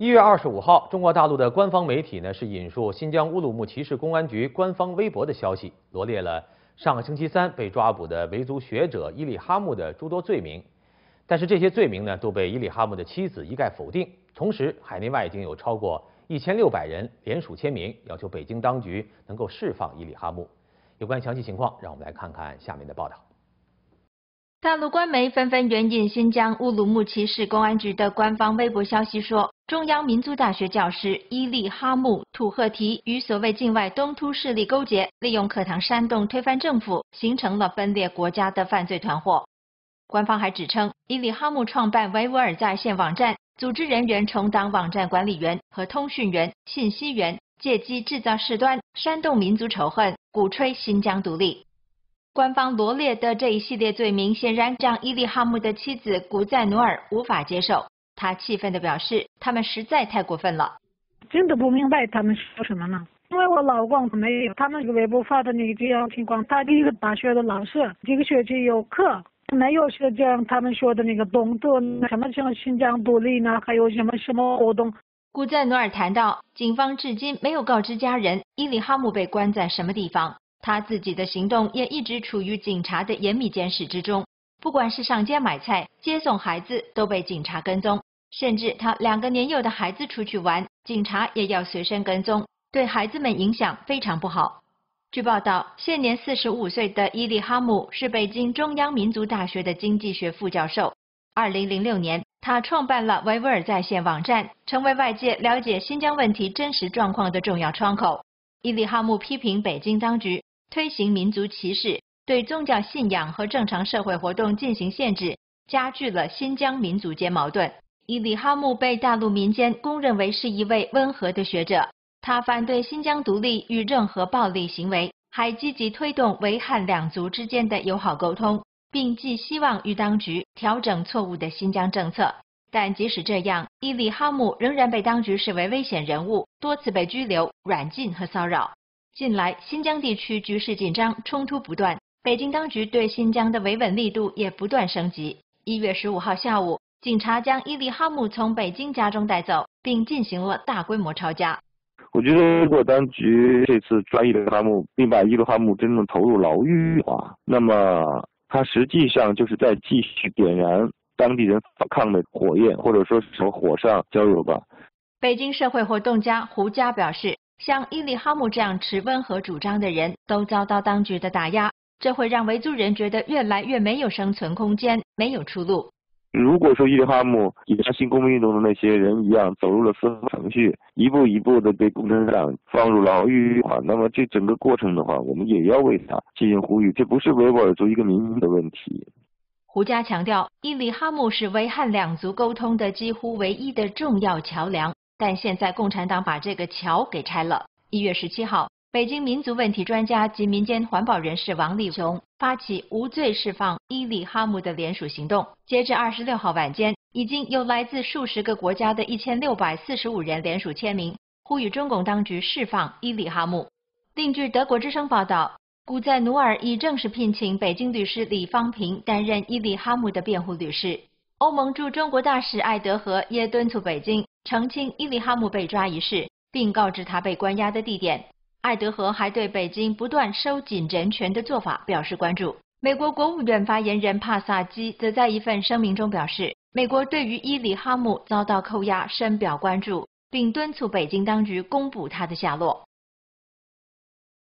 一月二十五号，中国大陆的官方媒体呢是引述新疆乌鲁木齐市公安局官方微博的消息，罗列了上个星期三被抓捕的维族学者伊里哈木的诸多罪名。但是这些罪名呢都被伊里哈木的妻子一概否定。同时，海内外已经有超过一千六百人联署签名，要求北京当局能够释放伊里哈木。有关详细情况，让我们来看看下面的报道。大陆官媒纷纷援引新疆乌鲁木齐市公安局的官方微博消息说，中央民族大学教师伊利哈木土赫提与所谓境外东突势力勾结，利用课堂煽动推翻政府，形成了分裂国家的犯罪团伙。官方还指称，伊利哈木创办维吾尔在线网站，组织人员充当网站管理员和通讯员、信息员，借机制造事端，煽动民族仇恨，鼓吹新疆独立。官方罗列的这一系列罪名，显然让伊利哈木的妻子古赞努尔无法接受。他气愤地表示：“他们实在太过分了，真的不明白他们说什么呢？因为我老公没有他们这个微博发的那个这样情况，他是一个大学的老师，这个学期有课，没有是这样他们说的那个东渡什么什么新疆独立呢？还有什么什么活动？”古赞努尔谈到，警方至今没有告知家人伊利哈木被关在什么地方。他自己的行动也一直处于警察的严密监视之中，不管是上街买菜、接送孩子，都被警察跟踪。甚至他两个年幼的孩子出去玩，警察也要随身跟踪，对孩子们影响非常不好。据报道，现年四十五岁的伊利哈木是北京中央民族大学的经济学副教授。二零零六年，他创办了维吾尔在线网站，成为外界了解新疆问题真实状况的重要窗口。伊利哈木批评北京当局。推行民族歧视，对宗教信仰和正常社会活动进行限制，加剧了新疆民族间矛盾。伊里哈木被大陆民间公认为是一位温和的学者，他反对新疆独立与任何暴力行为，还积极推动维汉两族之间的友好沟通，并寄希望于当局调整错误的新疆政策。但即使这样，伊里哈木仍然被当局视为危险人物，多次被拘留、软禁和骚扰。近来，新疆地区局势紧张，冲突不断。北京当局对新疆的维稳力度也不断升级。一月十五号下午，警察将伊利哈姆从北京家中带走，并进行了大规模抄家。我觉得，如果当局这次抓伊利哈姆，并把伊利哈姆真正投入牢狱的话，那么他实际上就是在继续点燃当地人反抗的火焰，或者说是火上浇油吧。北京社会活动家胡佳表示。像伊利哈姆这样持温和主张的人都遭到当局的打压，这会让维族人觉得越来越没有生存空间，没有出路。如果说伊利哈木也像新公民运动的那些人一样走入了司法程序，一步一步的被共产党放入牢狱的话，那么这整个过程的话，我们也要为他进行呼吁。这不是维吾尔族一个民族的问题。胡佳强调，伊利哈木是维汉两族沟通的几乎唯一的重要桥梁。但现在共产党把这个桥给拆了。一月十七号，北京民族问题专家及民间环保人士王立雄发起无罪释放伊里哈木的联署行动。截至二十六号晚间，已经有来自数十个国家的一千六百四十五人联署签名，呼吁中共当局释放伊里哈木。另据德国之声报道，古在努尔已正式聘请北京律师李方平担任伊里哈木的辩护律师。欧盟驻中国大使艾德和也敦促北京。澄清伊利哈木被抓一事，并告知他被关押的地点。爱德和还对北京不断收紧人权的做法表示关注。美国国务院发言人帕萨基则在一份声明中表示，美国对于伊里哈姆遭到扣押深表关注，并敦促北京当局公布他的下落。